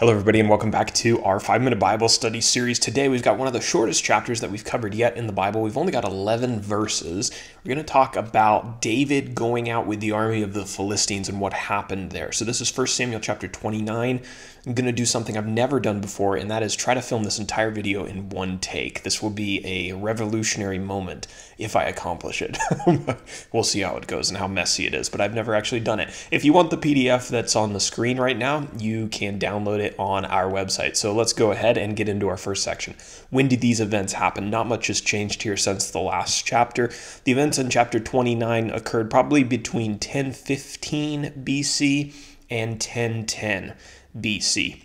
Hello, everybody, and welcome back to our five minute Bible study series. Today, we've got one of the shortest chapters that we've covered yet in the Bible. We've only got 11 verses. We're going to talk about David going out with the army of the Philistines and what happened there. So, this is 1 Samuel chapter 29. I'm going to do something I've never done before, and that is try to film this entire video in one take. This will be a revolutionary moment if I accomplish it. we'll see how it goes and how messy it is, but I've never actually done it. If you want the PDF that's on the screen right now, you can download it on our website. So let's go ahead and get into our first section. When did these events happen? Not much has changed here since the last chapter. The events in chapter 29 occurred probably between 1015 BC and 1010 BC.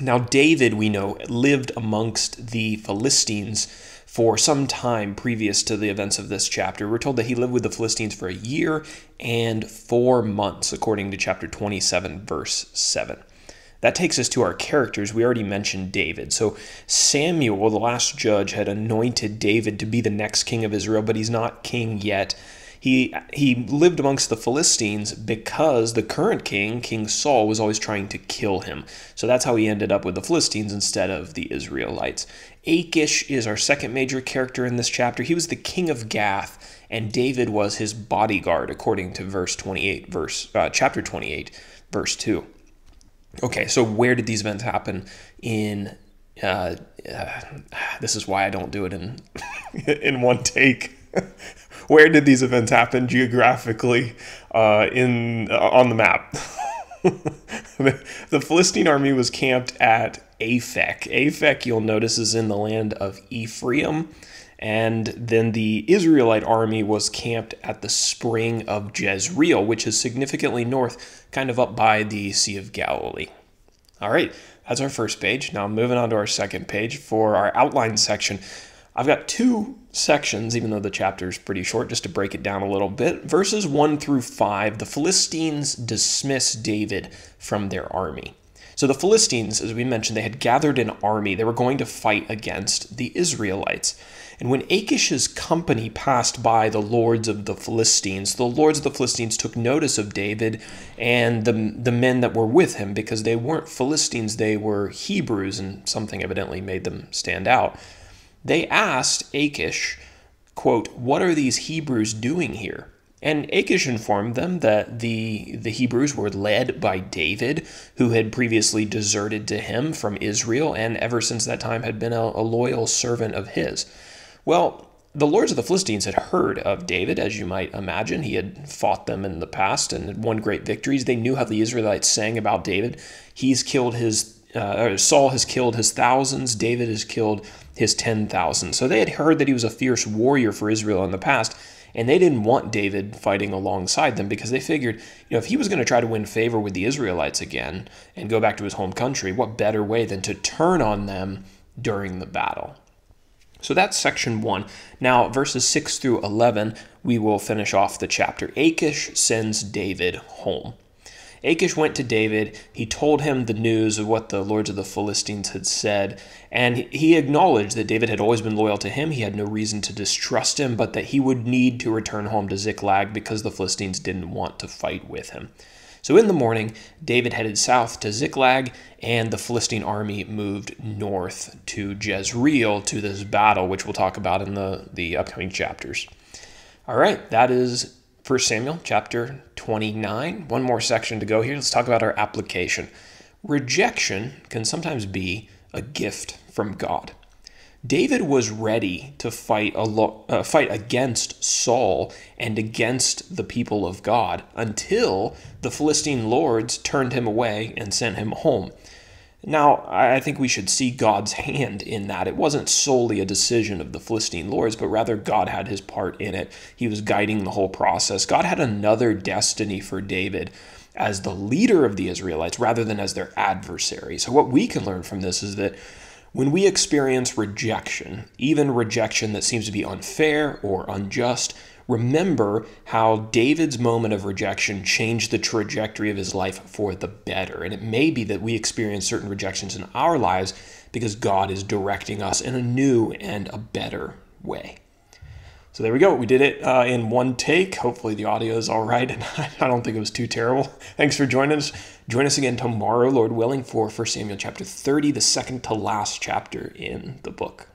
Now, David, we know, lived amongst the Philistines for some time previous to the events of this chapter. We're told that he lived with the Philistines for a year and four months, according to chapter 27, verse 7. That takes us to our characters. We already mentioned David. So, Samuel, the last judge, had anointed David to be the next king of Israel, but he's not king yet. He, he lived amongst the Philistines because the current king, King Saul, was always trying to kill him. So that's how he ended up with the Philistines instead of the Israelites. Achish is our second major character in this chapter. He was the king of Gath, and David was his bodyguard, according to verse 28, verse uh, chapter 28, verse 2. Okay, so where did these events happen in uh, uh, this is why I don't do it in in one take. where did these events happen geographically uh, in uh, on the map? the Philistine army was camped at Aphek. Aphek, you'll notice, is in the land of Ephraim. And then the Israelite army was camped at the spring of Jezreel, which is significantly north, kind of up by the Sea of Galilee. All right, that's our first page. Now, moving on to our second page for our outline section. I've got two sections, even though the chapter is pretty short, just to break it down a little bit. Verses 1 through 5, the Philistines dismiss David from their army. So the Philistines, as we mentioned, they had gathered an army. They were going to fight against the Israelites. And when Achish's company passed by the lords of the Philistines, the lords of the Philistines took notice of David and the, the men that were with him because they weren't Philistines, they were Hebrews, and something evidently made them stand out. They asked Achish, quote, What are these Hebrews doing here? And Achish informed them that the, the Hebrews were led by David, who had previously deserted to him from Israel and ever since that time had been a, a loyal servant of his. Well, the lords of the Philistines had heard of David, as you might imagine. He had fought them in the past and had won great victories. They knew how the Israelites sang about David. He's killed his, uh, Saul has killed his thousands, David has killed his 10,000. So they had heard that he was a fierce warrior for Israel in the past, and they didn't want David fighting alongside them because they figured, you know, if he was going to try to win favor with the Israelites again and go back to his home country, what better way than to turn on them during the battle? So that's section one. Now, verses 6 through 11, we will finish off the chapter. Achish sends David home. Achish went to David. He told him the news of what the lords of the Philistines had said, and he acknowledged that David had always been loyal to him. He had no reason to distrust him, but that he would need to return home to Ziklag because the Philistines didn't want to fight with him. So in the morning, David headed south to Ziklag, and the Philistine army moved north to Jezreel to this battle, which we'll talk about in the, the upcoming chapters. All right, that is 1 Samuel chapter 29. One more section to go here. Let's talk about our application. Rejection can sometimes be a gift from God. David was ready to fight a lo- uh, fight against Saul and against the people of God until the Philistine lords turned him away and sent him home. Now, I think we should see God's hand in that. It wasn't solely a decision of the Philistine lords, but rather God had his part in it. He was guiding the whole process. God had another destiny for David as the leader of the Israelites rather than as their adversary. So, what we can learn from this is that when we experience rejection, even rejection that seems to be unfair or unjust, remember how David's moment of rejection changed the trajectory of his life for the better. And it may be that we experience certain rejections in our lives because God is directing us in a new and a better way. So there we go. We did it uh, in one take. Hopefully the audio is all right, and I don't think it was too terrible. Thanks for joining us. Join us again tomorrow, Lord willing, for 1 Samuel chapter 30, the second to last chapter in the book.